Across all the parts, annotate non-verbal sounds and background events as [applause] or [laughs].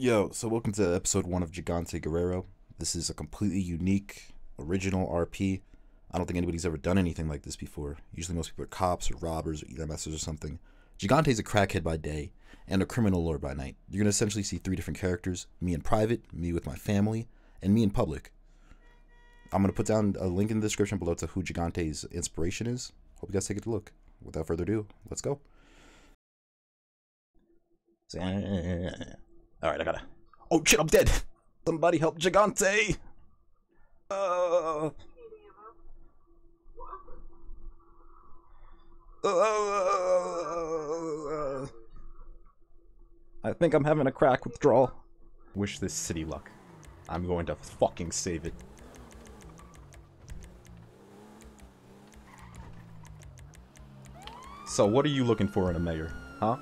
Yo, so welcome to episode one of Gigante Guerrero. This is a completely unique, original RP. I don't think anybody's ever done anything like this before. Usually, most people are cops or robbers or EMSers or something. Gigante's a crackhead by day and a criminal lord by night. You're gonna essentially see three different characters: me in private, me with my family, and me in public. I'm gonna put down a link in the description below to who Gigante's inspiration is. Hope you guys take a look. Without further ado, let's go. [laughs] All right, I gotta. Oh shit, I'm dead. Somebody help Gigante. Uh... Uh... I think I'm having a crack withdrawal. Wish this city luck. I'm going to fucking save it. So, what are you looking for in a mayor, huh?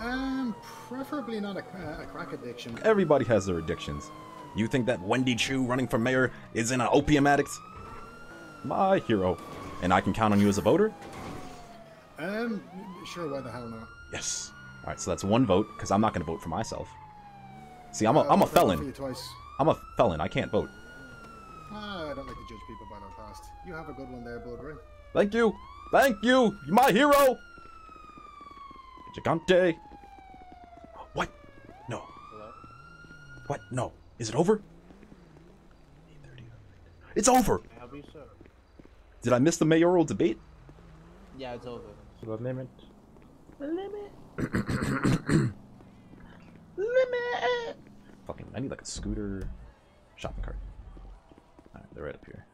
Um, preferably not a, a crack addiction. Everybody has their addictions. You think that Wendy Chu running for mayor is in an opium addict? My hero. And I can count on you as a voter? Um, sure, why the hell not? Yes. Alright, so that's one vote, because I'm not going to vote for myself. See, I'm a, Uh, I'm a felon. I'm a felon. I can't vote. Ah, I don't like to judge people by their past. You have a good one there, Bulgari. Thank you. Thank you. You're my hero. Gigante. What? No. What? No. Is it over? It's over. I'll be sure. Did I miss the mayoral debate? Yeah, it's over. What limit? Limit. [coughs] Limit. Fucking, I need like a scooter shopping cart. Alright, they're right up here.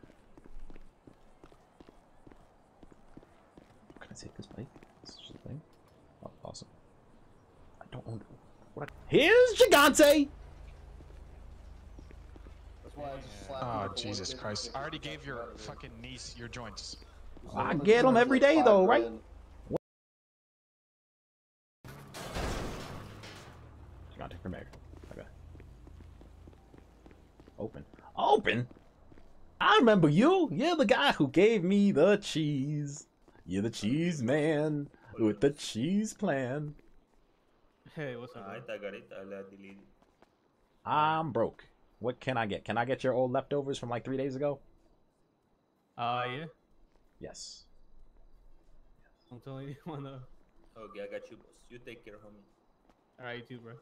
Can I take this bike? This is the thing. Oh, awesome. I don't own what I... Here's Gigante! Oh, Jesus Christ. I already gave your fucking niece your joints. I get them every day, though, right? Got it her back. Okay. Open. Open? I remember you. You're the guy who gave me the cheese. You're the cheese man with the cheese plan. Hey, what's up? I'm broke. What can I get? Can I get your old leftovers from like three days ago? Uh, yeah. Yes. I'm telling you, [laughs] wanna. Okay, I got you, boss. You take care, of homie. Alright, you too, bro.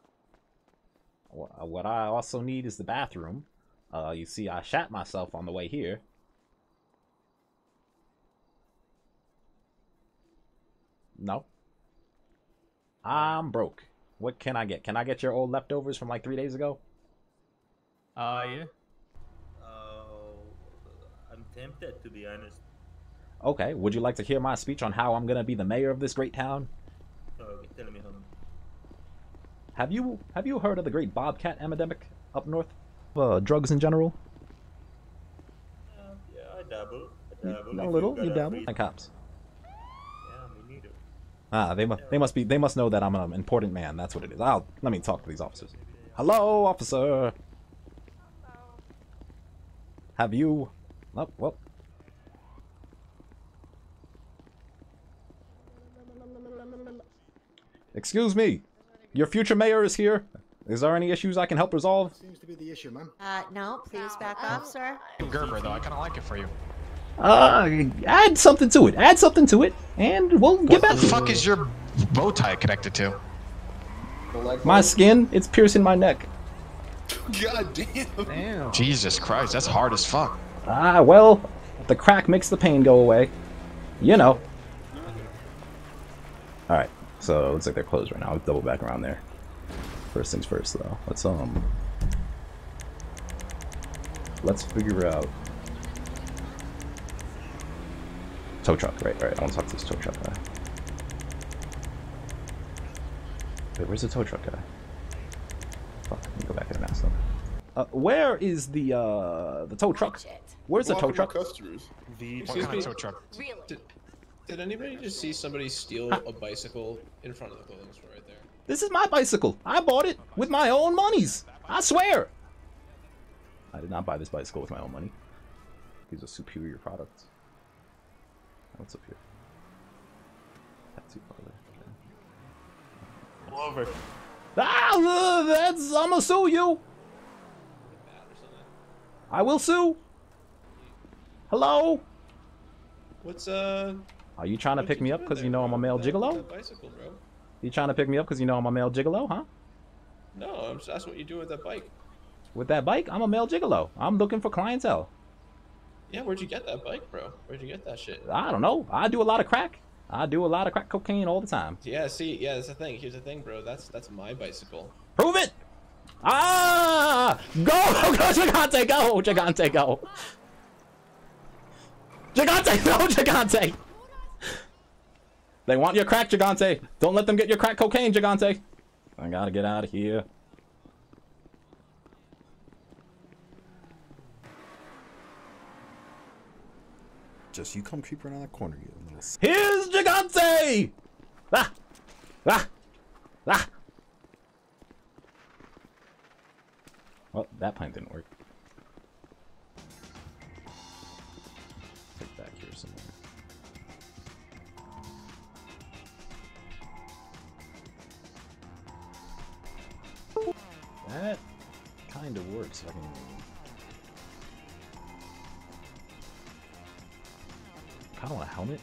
Wh- What I also need is the bathroom. Uh, you see, I shat myself on the way here. No. I'm broke. What can I get? Can I get your old leftovers from like three days ago? Uh, yeah. Uh, I'm tempted, to be honest. Okay. Would you like to hear my speech on how I'm gonna be the mayor of this great town? Okay, tell me. Have you have you heard of the great bobcat epidemic up north? Uh, drugs in general. Uh, yeah, I dabble. I dabble. a little. got You dabble. And cops. Yeah, me neither. Ah, they must they must be they must know that I'm an important man. That's what it is. I'll let me talk to these officers. Hello, officer. Have you? Oh, well. Excuse me. Your future mayor is here. Is there any issues I can help resolve? Seems to be the issue, man. Uh, no, please back off, sir. Gerber, though, I kind of like it for you. Uh, add something to it. Add something to it, and we'll get What back. the fuck is your bow tie connected to? My skin, it's piercing my neck. [laughs] God damn. Jesus Christ, that's hard as fuck. Ah, well, the crack makes the pain go away. You know. Alright, so it looks like they're closed right now. I'll double back around there. First things first, though. Let's, um... Let's figure out... Tow truck, right, right. I want to talk to this tow truck guy. Wait, where's the tow truck guy? Fuck, let me go back and ask them. Uh, where is the, uh, the tow truck? Where's the tow truck? customers. What kind of tow truck? Really? Did, did anybody just see somebody steal a bicycle in front of the clothing store right there? This is my bicycle. I bought it with my own monies. I swear. I did not buy this bicycle with my own money. These are superior products. What's up here? Tattoo parlor. Pull over. Ah, that's I'ma sue you. Bad or something. I will sue. Hello. What's uh? Are you trying to pick me up because you know I'm a male gigolo? that bicycle, bro. You trying to pick me up because you know I'm a male gigolo, huh? No, I'm just asking what you're doing with that bike. With that bike, I'm a male gigolo. I'm looking for clientele. Yeah, where'd you get that bike, bro? Where'd you get that shit? I don't know. I do a lot of crack. I do a lot of crack cocaine all the time. Yeah, see, yeah, that's the thing. Here's the thing, bro. That's that's my bicycle. Prove it! Ah! Go! [laughs] Go, Gigante! Go! Gigante, go! Gigante! [laughs] No, Gigante! They want your crack, Gigante! Don't let them get your crack cocaine, Gigante! I gotta get out of here. Just you come creeping around that corner, you little. s- Here's Gigante! Ah! Ah! Ah! Well, that plan didn't work. Take back here somewhere. That kind of works. I can. Kind of want a helmet.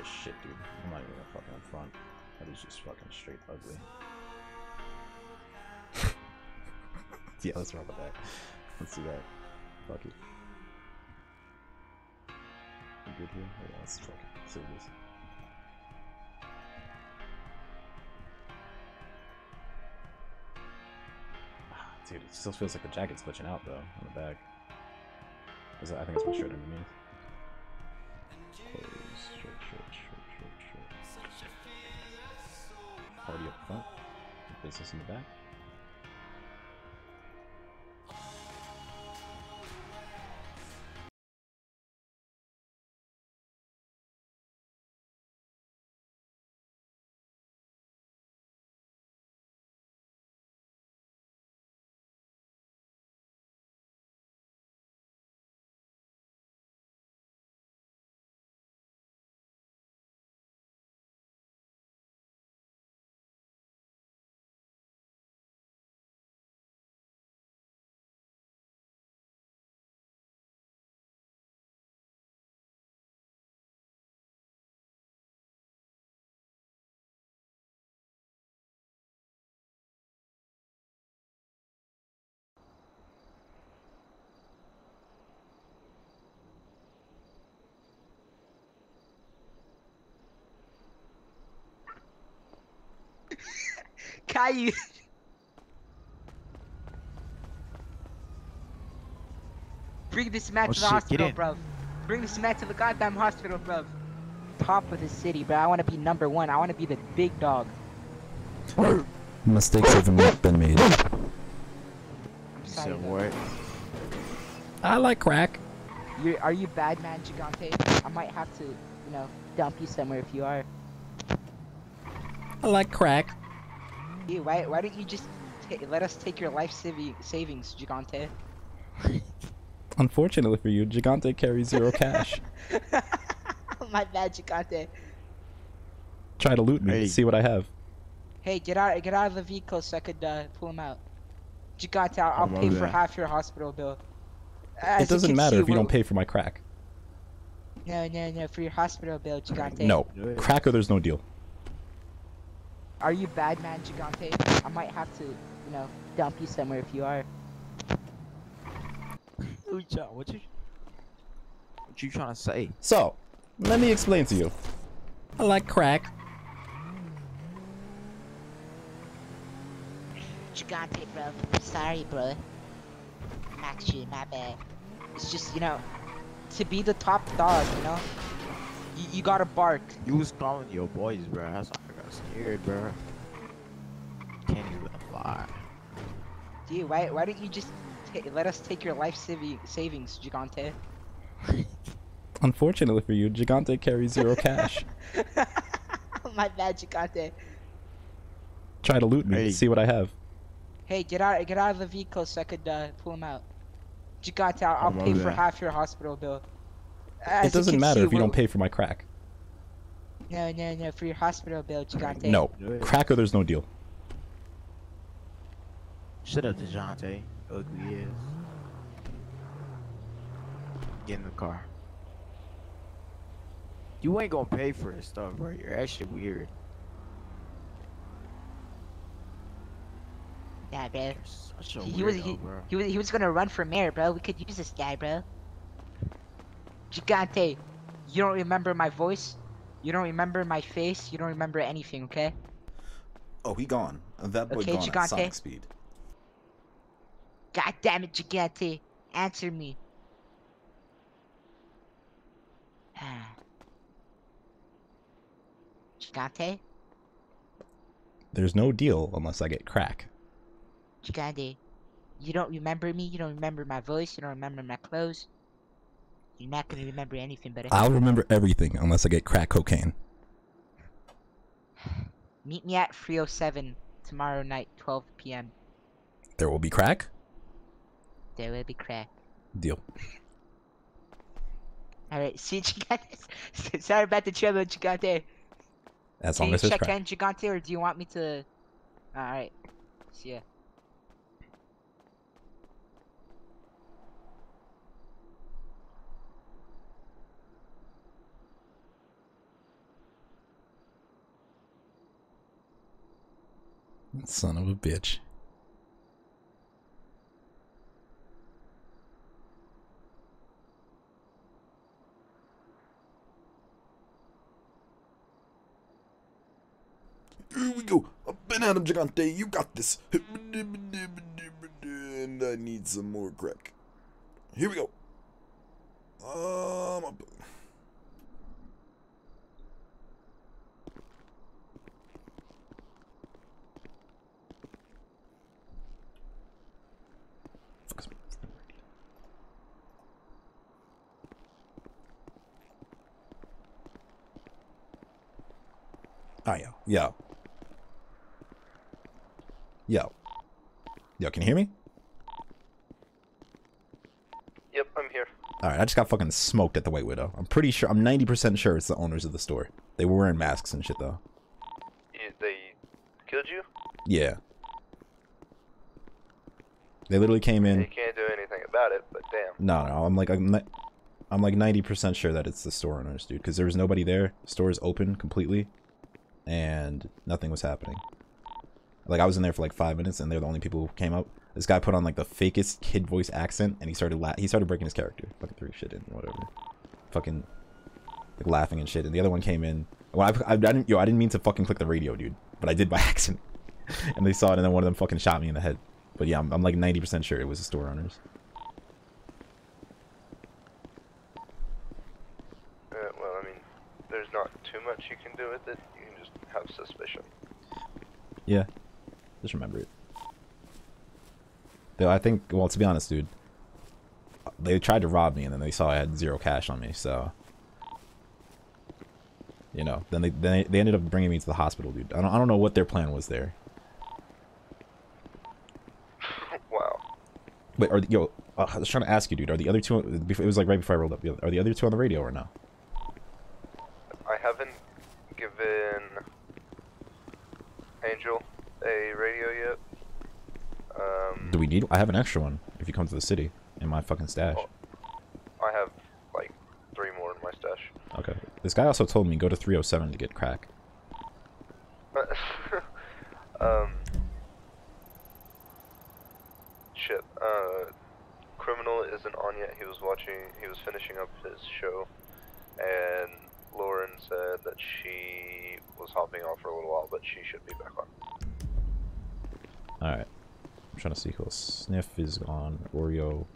As shit, dude. I'm not even gonna fucking in front. That is just fucking straight ugly. [laughs] yeah, let's run with that. Let's do that. Fuck it. You good here? Yeah, let's fucking save this. Ah, Dude, it still feels like the jacket's glitching out though on the back. I think it's my shirt underneath. Business in the back. Caillou. Bring this man Oh, to the shit, hospital, bro. Bring this man to the goddamn hospital, bro. Top of the city, bro. I want to be number one. I want to be the big dog. Mistakes have been made. I'm sorry. said what? I like crack. You are you bad man Gigante? I might have to, you know, dump you somewhere if you are. I like crack. Hey, why why don't you just ta let us take your life savi- savings, Gigante? [laughs] Unfortunately for you, Gigante carries zero cash. [laughs] My bad, Gigante. Try to loot me. Hey. See what I have. Hey, get out get out of the vehicle so I could uh, pull him out. Gigante, I'll, I'll pay over for there. half your hospital bill. As it doesn't matter see, if you we're- don't pay for my crack. No, no, no, for your hospital bill, Gigante. No, crack or there's no deal. Are you bad man Gigante? I might have to, you know, dump you somewhere if you are. What you, what you, what you trying to say? So, let me explain to you. I like crack. Gigante, bro. Sorry, bro. Max you, my bad. It's just, you know, to be the top dog, you know, you, you gotta bark. You was calling your boys, bro. That's why I got scared, bro. Can't even lie. Dude, why, why don't you just ta let us take your life savi- savings, Gigante? [laughs] Unfortunately for you, Gigante carries zero cash. [laughs] My bad, Gigante. Try to loot me. Hey. See what I have. Hey, get out, get out of the vehicle so I could uh, pull him out. Gigante, I'll, I'll pay over for there. half your hospital bill. It doesn't matter see, if you we're- don't pay for my crack. No, no, no, for your hospital bill, Gigante. No, Cracker, there's no deal. Shut up, DeJounte. Ugly ass. Get in the car. You ain't gonna pay for this stuff, bro. You're actually weird. Yeah, bro. He, he was, he, bro. he was he was gonna run for mayor, bro. We could use this guy, bro. Gigante, you don't remember my voice? You don't remember my face? You don't remember anything, okay? Oh, he gone. That boy Okay, gone Gigante. at Sonic speed. God damn it, Gigante. Answer me. Ah. Gigante? There's no deal unless I get crack. Gigante. You don't remember me? You don't remember my voice? You don't remember my clothes? You're not gonna remember anything, but I'll remember everything unless I get crack cocaine. [sighs] meet me at 307 tomorrow night, 12 p.m. There will be crack? There will be crack. Deal. [laughs] Alright, see you, Gigante. [laughs] Sorry about the trouble, Gigante. As Can long you as there's check in, Gigante, or do you want me to... Alright. See ya. Son of a bitch. Here we go. Up and at him, Gigante. You got this. And I need some more crack. Here we go. Um, up- Oh, yeah. Yo. Yo. Yo, can you hear me? Yep, I'm here. Alright, I just got fucking smoked at the White Widow. I'm pretty sure, I'm 90% sure it's the owners of the store. They were wearing masks and shit, though. You, they killed you? Yeah. They literally came in. You can't do anything about it, but damn. No, no, I'm like, I'm, I'm like 90% sure that it's the store owners, dude. Because there was nobody there. Store is open completely. And nothing was happening. Like, I was in there for like five minutes, and they're the only people who came up. This guy put on like the fakest kid voice accent, and he started la- he started breaking his character. Fucking threw shit in, whatever. Fucking like laughing and shit. And the other one came in. Well, I, I, I didn't, yo, I didn't mean to fucking click the radio, dude. But I did by [laughs] accident. and they saw it, and then one of them fucking shot me in the head. But yeah, I'm, I'm like 90% sure it was the store owners. Uh, well, I mean, there's not too much you can do with it. You have suspicion. Yeah. Just remember it. Though I think, well, to be honest, dude, they tried to rob me and then they saw I had zero cash on me, so. You know, then they they, they ended up bringing me to the hospital, dude. I don't, I don't know what their plan was there. [sighs] wow. Wait, are the, yo, uh, I was trying to ask you, dude. Are the other two? before- It was like right before I rolled up. Are the other two on the radio or no? I haven't given Angel a radio yet. Um, Do we need? I have an extra one. If you come to the city, in my fucking stash. I have like three more in my stash. Okay. This guy also told me go to 307 to get crack. [laughs] um, shit. Uh, criminal isn't on yet. He was watching. He was finishing up his show, and Lauren said that she was hopping off for a little while, but she should be back on. Trying to see who else. Sniff is gone. Oreo.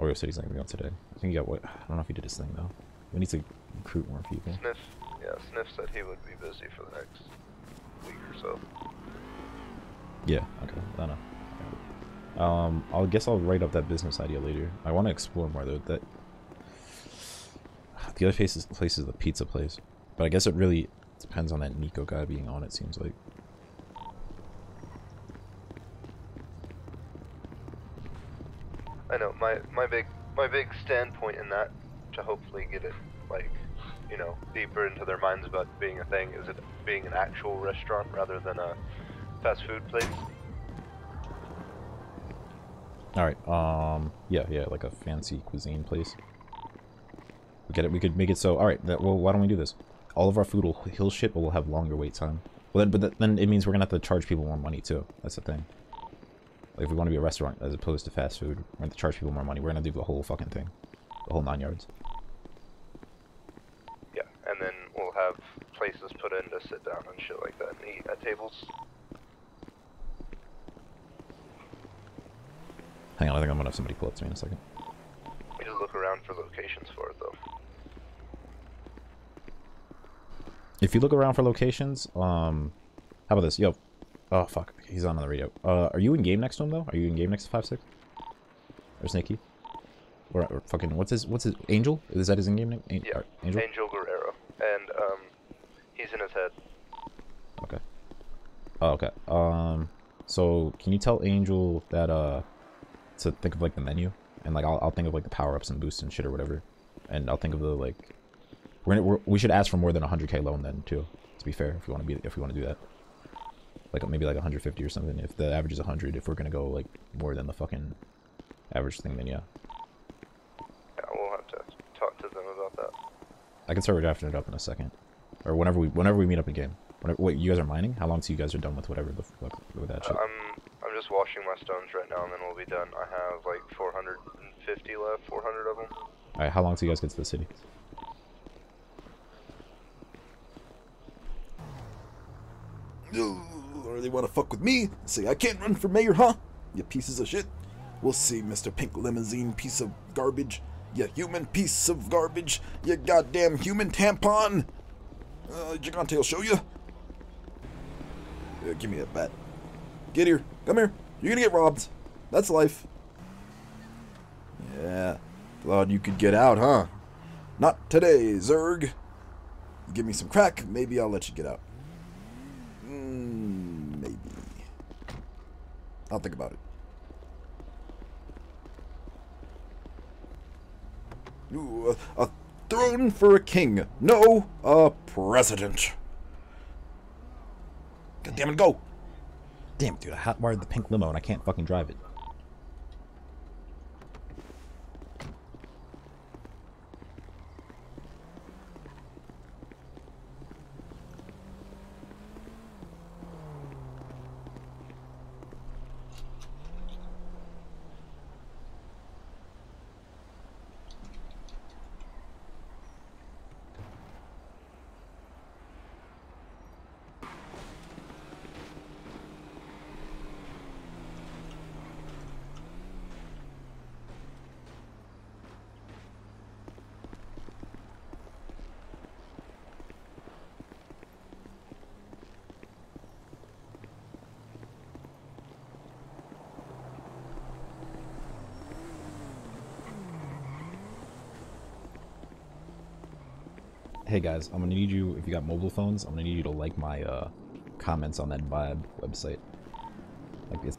Oreo City's not gonna be on today. I think he got what? I don't know if he did his thing though. We need to recruit more people. Sniff. Yeah, Sniff said he would be busy for the next week or so. Yeah, okay. I know. Um, I'll guess I'll write up that business idea later. I want to explore more though. That the other place is, place is the pizza place, but I guess it really depends on that Nico guy being on. It seems like. I know. My my big my big standpoint in that to hopefully get it like you know deeper into their minds about being a thing is it being an actual restaurant rather than a fast food place. All right. Um. Yeah. Yeah. Like a fancy cuisine place. We get it. We could make it so. All right. That, well, why don't we do this? All of our food will heal shit, but we'll have longer wait time. Well, then, but then it means we're gonna have to charge people more money too. That's the thing. Like if we want to be a restaurant as opposed to fast food, we're gonna charge people more money. We're gonna do the whole fucking thing, the whole nine yards. Yeah, and then we'll have places put in to sit down and shit like that and eat at tables. Hang on. I think I'm gonna have somebody pull up to me in a second. We just look around for locations for it though. If you look around for locations, um, how about this? Yo, oh fuck, he's on the radio. Uh, are you in game next to him though? Are you in game next to five six? Or Snakey? Or, or fucking what's his what's his Angel? Is that his in game name? An- Yeah, uh, Angel. Angel Guerrero, and um, he's in his head. Okay. Oh, okay. Um, so can you tell Angel that uh, to think of like the menu, and like I'll I'll think of like the power ups and boosts and shit or whatever, and I'll think of the like. We're gonna we're, we should ask for more than a hundred k loan then too. To be fair, if we want to be if we want to do that. Like maybe like 150 or something. If the average is 100, if we're gonna go like more than the fucking average thing, then yeah. Yeah, we'll have to talk to them about that. I can start drafting it up in a second, or whenever we whenever we meet up again. Whenever, wait, you guys are mining? How long till you guys are done with whatever the fuck with that shit? Uh, I'm I'm just washing my stones right now, and then we'll be done. I have like 450 left, 400 of them. All right, how long till you guys get to the city? Or they want to fuck with me? Say I can't run for mayor, huh? You pieces of shit. We'll see, Mr. Pink Limousine piece of garbage. You human piece of garbage. You goddamn human tampon. Uh, Gigante will show you. Give me that bat. Get here. Come here. You're gonna get robbed. That's life. Yeah. Thought you could get out, huh? Not today, Zerg. Give me some crack, maybe I'll let you get out. Mm, maybe. I'll think about it. Ooh, uh, a, a throne for a king. No, a president. God damn it, go! Damn, dude, I hotwired the pink limo and I can't fucking drive it. Hey guys, I'm gonna need you, if you got mobile phones, I'm gonna need you to like my uh, comments on that Vibe website. Like this.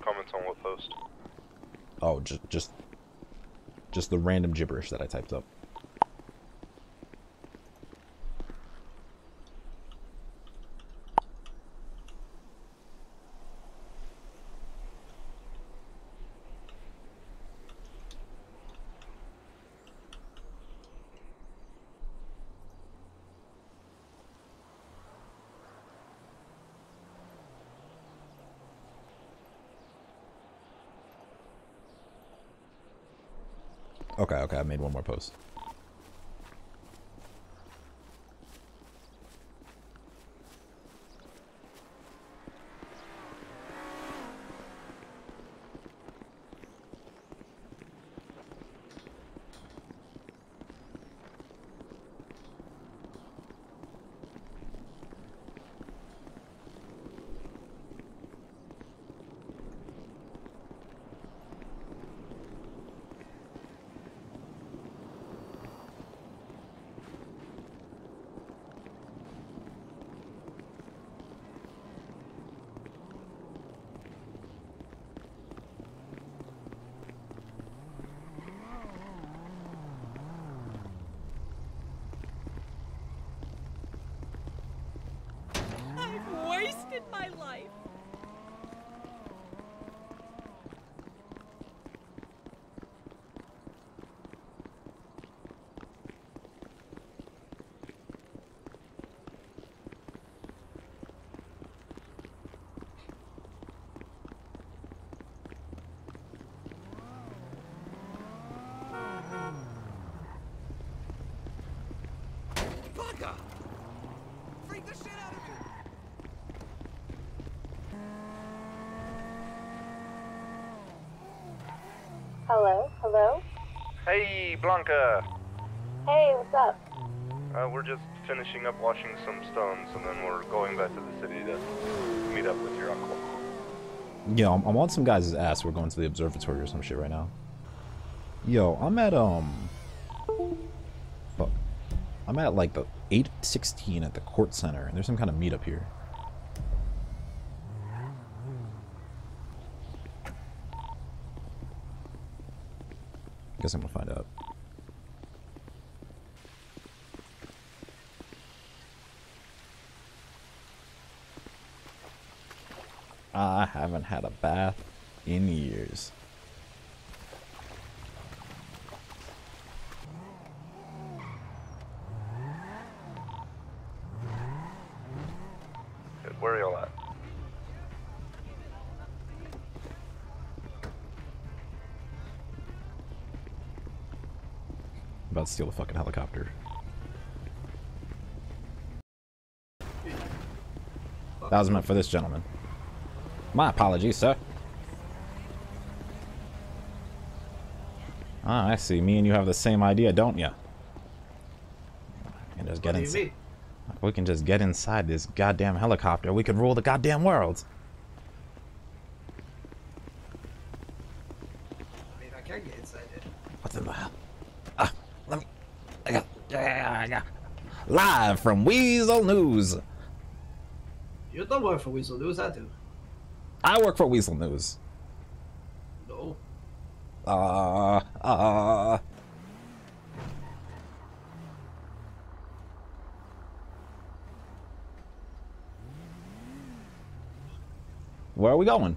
Comments on what post? Oh, just, just, just the random gibberish that I typed up. Okay, okay, I made one more post. in my life. Hello, hello. Hey, Blanca. Hey, what's up? Uh, we're just finishing up washing some stones, and then we're going back to the city to meet up with your uncle. Yo, I'm, I'm on some guy's ass. We're going to the observatory or some shit right now. Yo, I'm at um. Fuck. I'm at like the 816 at the court center, and there's some kind of meetup here. Guess I'm gonna find out. I haven't had a bath in years. Steal a fucking helicopter. That was meant for this gentleman. My apologies, sir. Ah, I see. Me and you have the same idea, don't ya? And just get What do you inside. We can just get inside this goddamn helicopter. We can rule the goddamn world. I mean, I can get inside it. What the hell? Ah, let me. I got. Yeah, yeah. Live from Weazel News. You don't work for Weazel News, I do. I work for Weazel News. No. Uh, uh. Where are we going?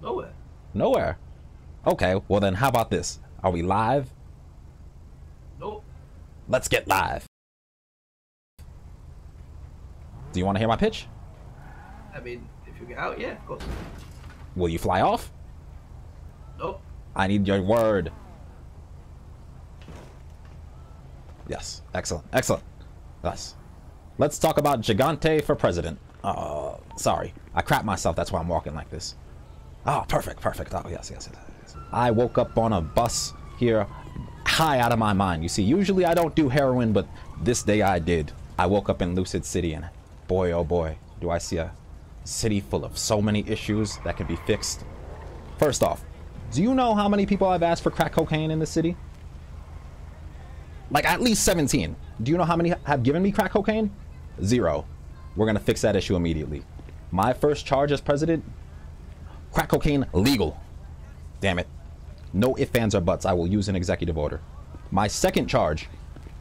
Nowhere. Nowhere. Okay, well then how about this? Are we live? Let's get live. Do you want to hear my pitch? I mean, if you get out, yeah, of course. Will you fly off? Nope. I need your word. Yes, excellent, excellent. Yes. Let's talk about Gigante for president. Uh, sorry, I crap myself. That's why I'm walking like this. Oh, perfect, perfect. Oh, yes, yes, yes, yes. I woke up on a bus here, high out of my mind. You see, usually I don't do heroin, but this day I did. I woke up in Lucid City, and boy, oh boy, do I see a city full of so many issues that can be fixed. First off, do you know how many people I've asked for crack cocaine in the city? Like at least 17. Do you know how many have given me crack cocaine? Zero. We're gonna fix that issue immediately. My first charge as president, crack cocaine legal. Damn it. No ifs, ands, or buts. I will use an executive order. My second charge,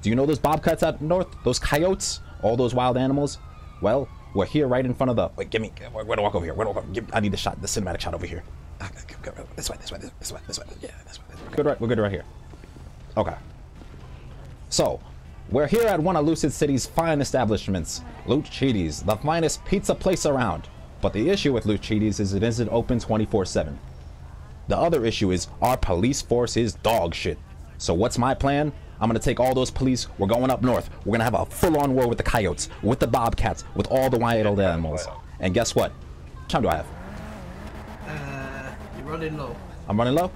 do you know those bobcats out north? Those coyotes? All those wild animals? Well, we're here right in front of the. Wait, give me. We're gonna walk over here. We're gonna walk. Give, I need the shot, the cinematic shot over here. Ah. This way, this way, this way, this way. Yeah. This way. Good, right. We're good right here. Okay. So, we're here at one of Lucid City's fine establishments, Lucidi's, the finest pizza place around. But the issue with Lucidi's is it isn't open 24/7. The other issue is our police force is dog shit. So what's my plan? I'm gonna take all those police. We're going up north. We're gonna have a full-on war with the coyotes, with the bobcats, with all the wild animals. And guess what? How time do I have? Uh, you're running low. I'm running low.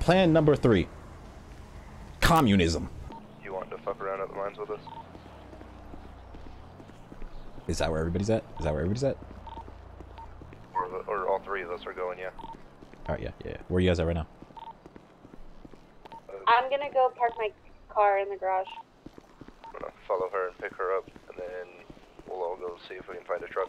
Plan number three. Communism. You want to fuck around at the mines with us? Is that where everybody's at? Is that where everybody's at? Or, the, or all three of us are going, yeah. All right, yeah, yeah. yeah. Where are you guys at right now? I'm gonna go park my car in the garage. I'm gonna follow her and pick her up, and then we'll all go see if we can find a truck.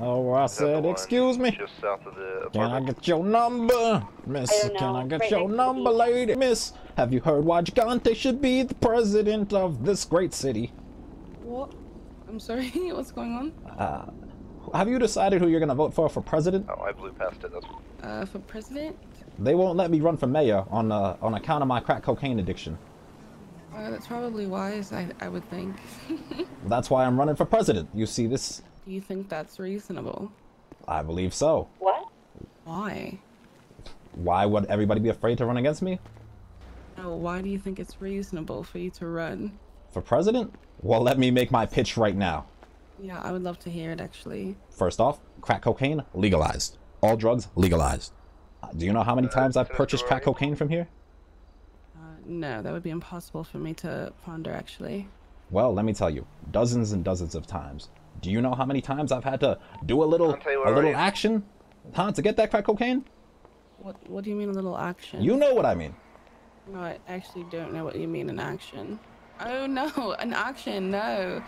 Oh, I Is said, excuse me. Just south of the Can I get your number? Miss, I can I get Right your next to the number, lady? Miss, have you heard why Gigante should be the president of this great city? What? I'm sorry, [laughs] what's going on? Uh, have you decided who you're gonna vote for for president? Oh, I blew past it. Uh, for president? They won't let me run for mayor on uh, on account of my crack cocaine addiction. Uh, that's probably wise, I, I would think. [laughs] That's why I'm running for president. You see this? Do you think that's reasonable? I believe so. What? Why? Why would everybody be afraid to run against me? No, why do you think it's reasonable for you to run? For president? Well, let me make my pitch right now. Yeah, I would love to hear it actually. First off, crack cocaine legalized. All drugs legalized. Uh, Do you know how many times I've purchased crack cocaine from here? Uh, no, that would be impossible for me to ponder actually. Well, let me tell you, dozens and dozens of times. Do you know how many times I've had to do a little I'll tell you a little action, huh, to get that crack cocaine? What What do you mean a little action? You know what I mean. No, I actually don't know what you mean in action. Oh no, an auction, no.